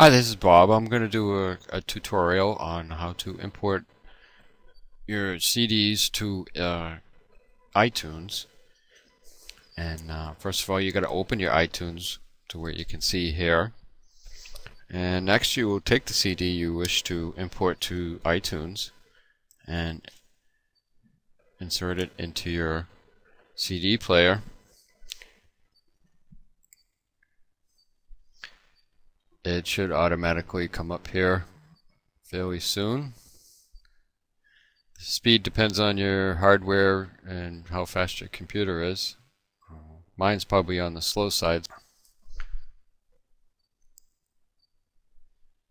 Hi, this is Bob. I'm going to do a, a, tutorial on how to import your CDs to uh, iTunes. And uh, first of all, you got to open your iTunes to where you can see here. And next, you will take the CD you wish to import to iTunes and insert it into your CD player. It should automatically come up here fairly soon. Speed depends on your hardware and how fast your computer is. Mine's probably on the slow side.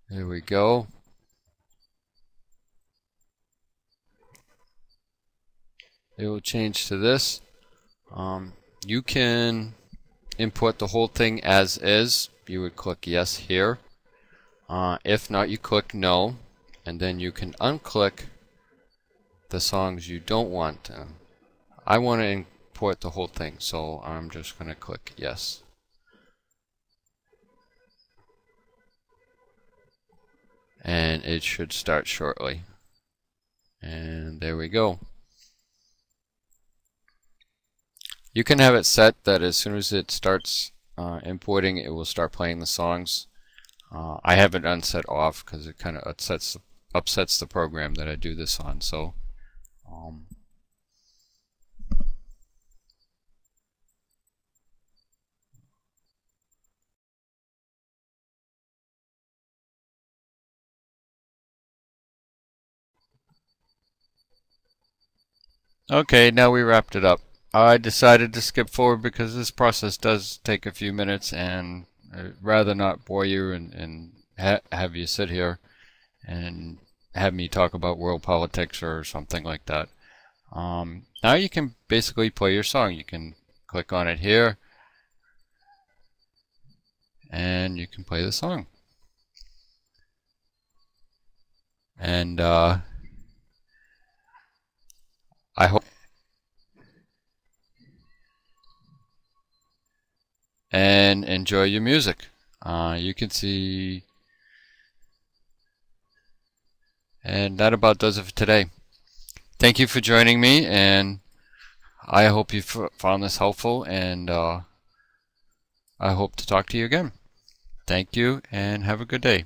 There we go. It will change to this. Um, you can import the whole thing as is you would click yes here. Uh, if not, you click no, and then you can unclick the songs you don't want. To. I want to import the whole thing, so I'm just going to click yes. And it should start shortly. And there we go. You can have it set that as soon as it starts uh, importing, it will start playing the songs. Uh, I have it unset off because it kind of upsets upsets the program that I do this on. So. Um, Okay, now we wrapped it up. I decided to skip forward because this process does take a few minutes and I'd rather not bore you and, and ha have you sit here and have me talk about world politics or something like that. Um, now you can basically play your song. You can click on it here and you can play the song. And uh, I hope and enjoy your music. Uh, you can see, and that about does it for today. Thank you for joining me, and I hope you found this helpful, and uh, I hope to talk to you again. Thank you, and have a good day.